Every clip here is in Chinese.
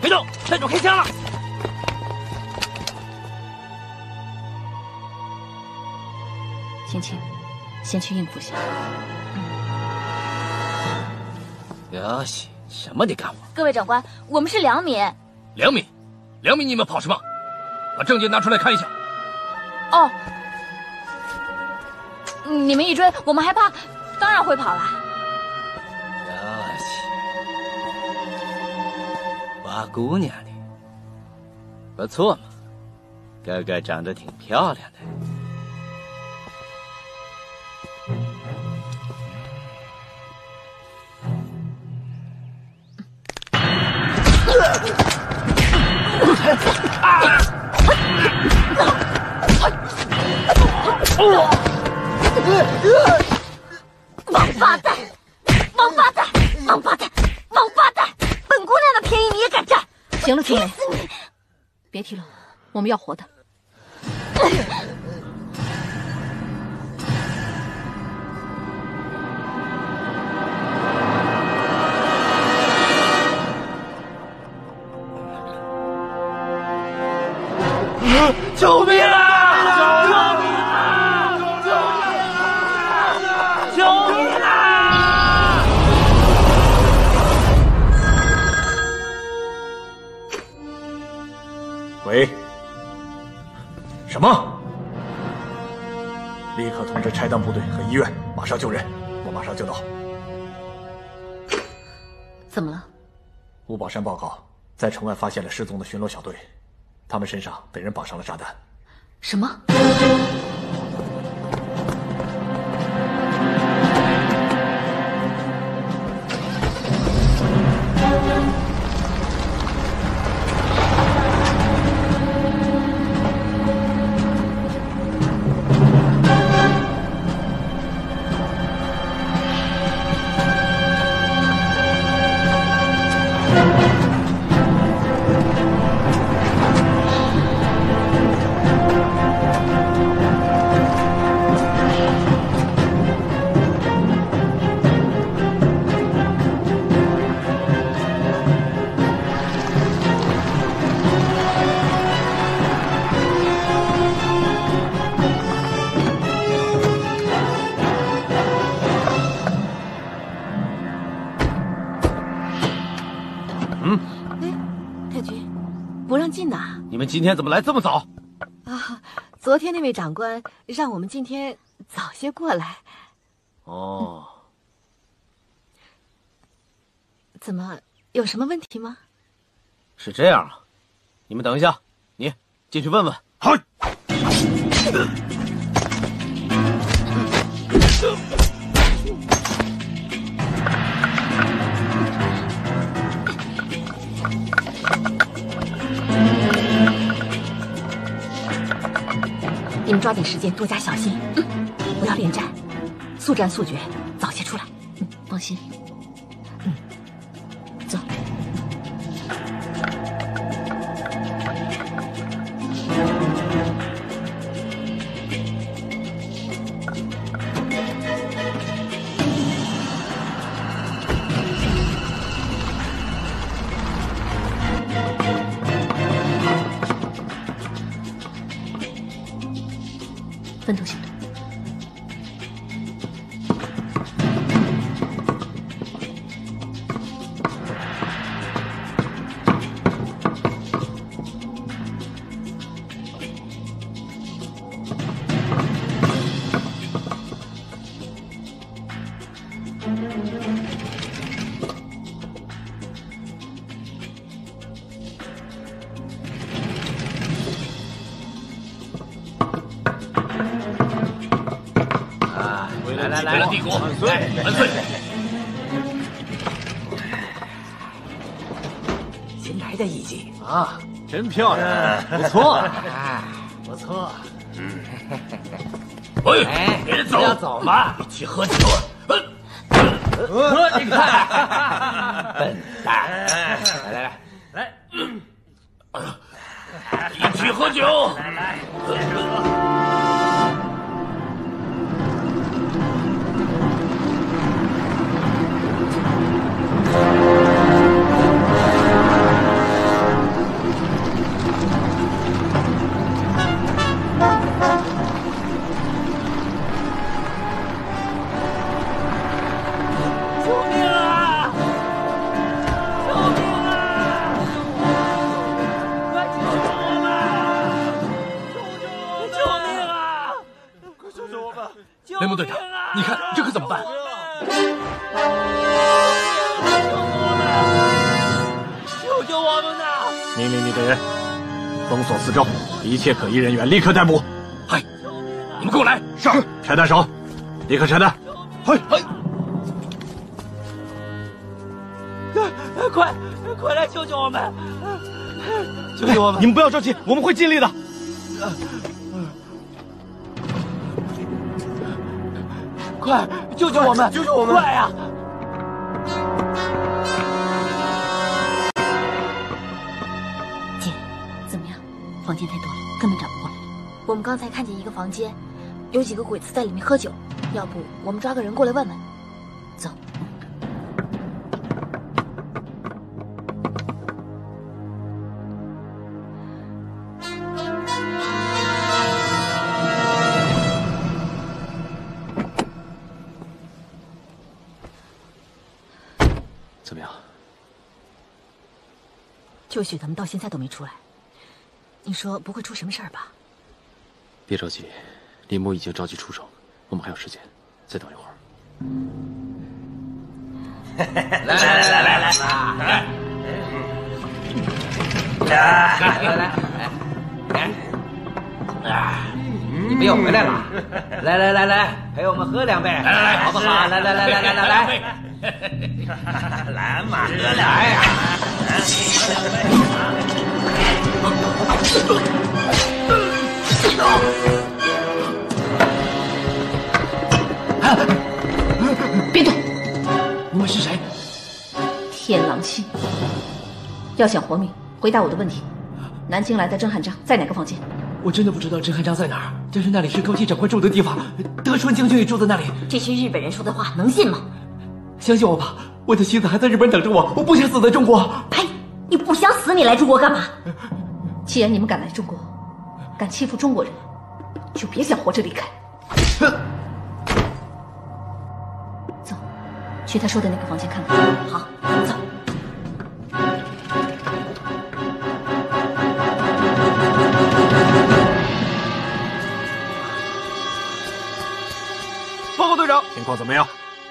别动，站住，开枪了！青青，先去应付下。哟西，什么你干我？各位长官，我们是良民。良民，良民，你们跑什么？把证件拿出来看一下。哦，你们一追，我们害怕，当然会跑了。花姑娘的？不错嘛，哥哥长得挺漂亮的。我们要活的。救命立刻通知拆弹部队和医院，马上救人。我马上就到。怎么了？吴宝山报告，在城外发现了失踪的巡逻小队，他们身上被人绑上了炸弹。什么？你们今天怎么来这么早？啊，昨天那位长官让我们今天早些过来。哦，怎么，有什么问题吗？是这样啊。你们等一下，你进去问问。嗨。你们抓紧时间，多加小心，不要恋战，速战速决，早些出来。嗯，放心。岁万岁！新来的艺妓啊，真漂亮，嗯不错，啊，不错。嗯，哎，别走，要走嘛，一起喝酒。喝，你看，笨蛋！雷蒙队长，你看这可怎么办？救啊！救救我们！救救我们呐！命令你的人封锁四周，一切可疑人员立刻逮捕。嗨，你们跟我来。是。拆弹手，立刻拆弹。嘿嘿。快，快来救救我们！救救我们！你们不要着急，我们会尽力的。快，救救我们！救救我们！快呀！姐，怎么样？房间太多了，根本找不过来。我们刚才看见一个房间，有几个鬼子在里面喝酒。要不我们抓个人过来问问？走。秋雪他们到现在都没出来，你说不会出什么事儿吧？别着急，李牧已经着急出手，我们还有时间，再等一会儿。来来来来来来来，来来来来，啊！你们又回来了，来来来来，陪我们喝两杯，来来来，好不好？来来来来来来来。来嘛，喝来呀！别动！你们是谁？天狼星。要想活命，回答我的问题：南京来的郑汉章在哪个房间？我真的不知道郑汉章在哪儿，但是那里是高级长官住的地方，德川将军也住在那里。这些日本人说的话能信吗？相信我吧，我的妻子还在日本等着我，我不想死在中国。你不想死，你来中国干嘛？既然你们敢来中国，敢欺负中国人，就别想活着离开。走，去他说的那个房间看看。好，走。报告队长，情况怎么样？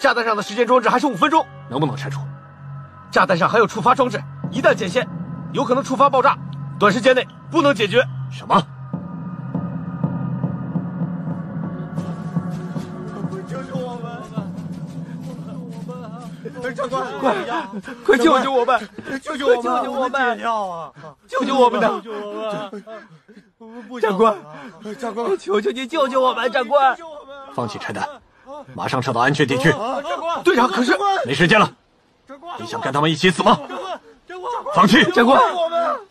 炸弹上的时间装置还剩五分钟，能不能拆除？炸弹上还有触发装置，一旦剪线，有可能触发爆炸，短时间内不能解决。什么？救救我们！长官，快快救救我们！救救我们！救救我们！药啊！救救我们？的！救我们！长官，长官，求求你救救我们！长官，放弃拆弹，马上撤到安全地区。队长，可是没时间了。你想跟他们？一起死吗？放弃！长官，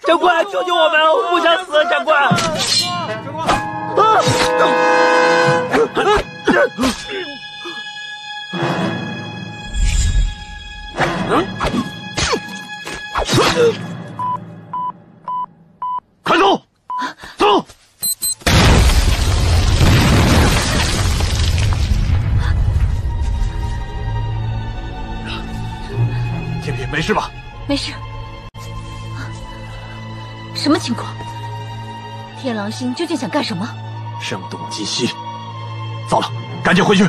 长官，救救我们！我不想死，长官。长官，快什么情况？天狼星究竟想干什么？声东击西。糟了，赶紧回去。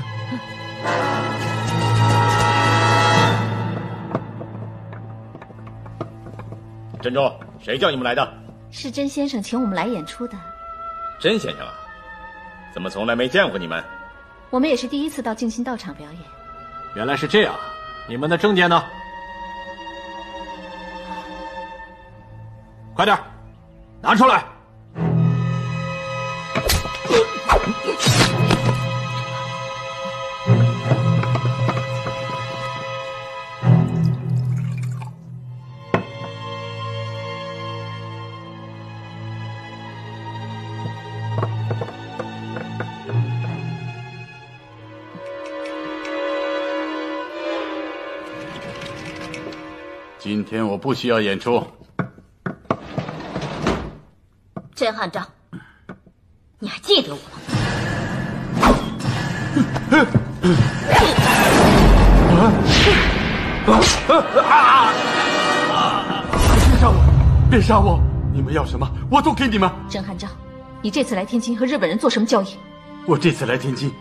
珍珠，谁叫你们来的？是甄先生请我们来演出的。甄先生啊，怎么从来没见过你们？我们也是第一次到静心道场表演。原来是这样，你们的证件呢？快点，拿出来！今天我不需要演出。甄汉章，你还记得我吗？别杀我！别杀我！你们要什么，我都给你们。甄汉章，你这次来天津和日本人做什么交易？我这次来天津，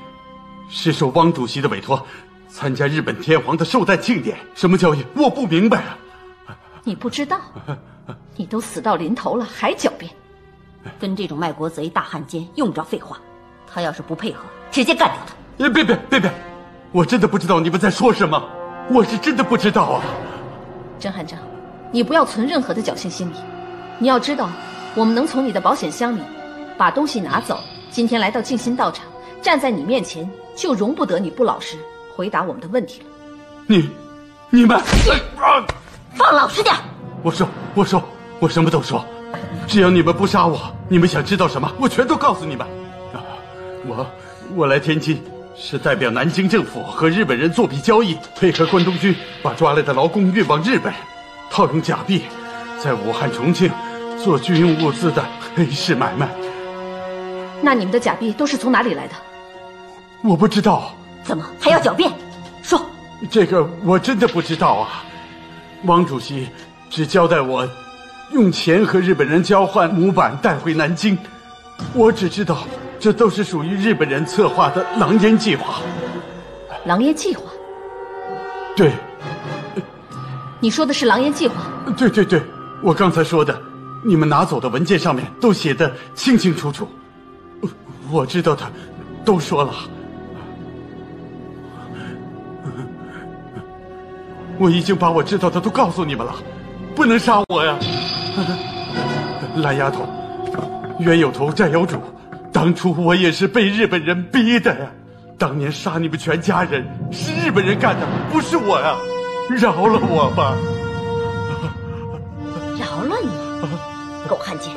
是受汪主席的委托，参加日本天皇的寿诞庆典。什么交易？我不明白啊！你不知道，你都死到临头了还狡辩。跟这种卖国贼、大汉奸用不着废话。他要是不配合，直接干掉他。别别别别！我真的不知道你们在说什么，我是真的不知道啊。甄汉章，你不要存任何的侥幸心理。你要知道，我们能从你的保险箱里把东西拿走，今天来到静心道场，站在你面前，就容不得你不老实回答我们的问题了。你、你们，放老实点！我说，我说，我什么都说，只要你们不杀我，你们想知道什么，我全都告诉你们。啊，我我来天津是代表南京政府和日本人做笔交易，配合关东军把抓来的劳工运往日本，套用假币，在武汉、重庆做军用物资的黑市买卖。那你们的假币都是从哪里来的？我不知道。怎么还要狡辩？说。这个我真的不知道啊。汪主席只交代我用钱和日本人交换模板带回南京，我只知道这都是属于日本人策划的狼烟计划。狼烟计划？对。你说的是狼烟计划？对对对，我刚才说的，你们拿走的文件上面都写的清清楚楚。我知道的，都说了。我已经把我知道的都告诉你们了，不能杀我呀！烂丫头，冤有头债有主，当初我也是被日本人逼的呀。当年杀你们全家人是日本人干的，不是我呀！饶了我吧！饶了你，狗汉奸！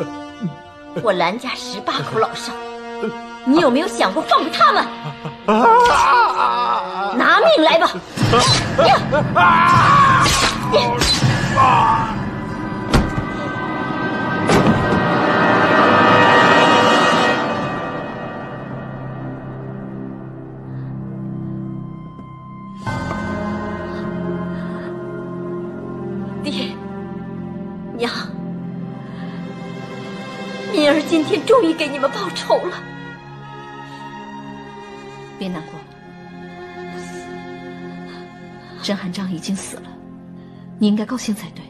我蓝家十八口老少，你有没有想过放过他们？拿命来吧！爹今天终于给你们报仇了。别难过。甄汉章已经死了，你应该高兴才对。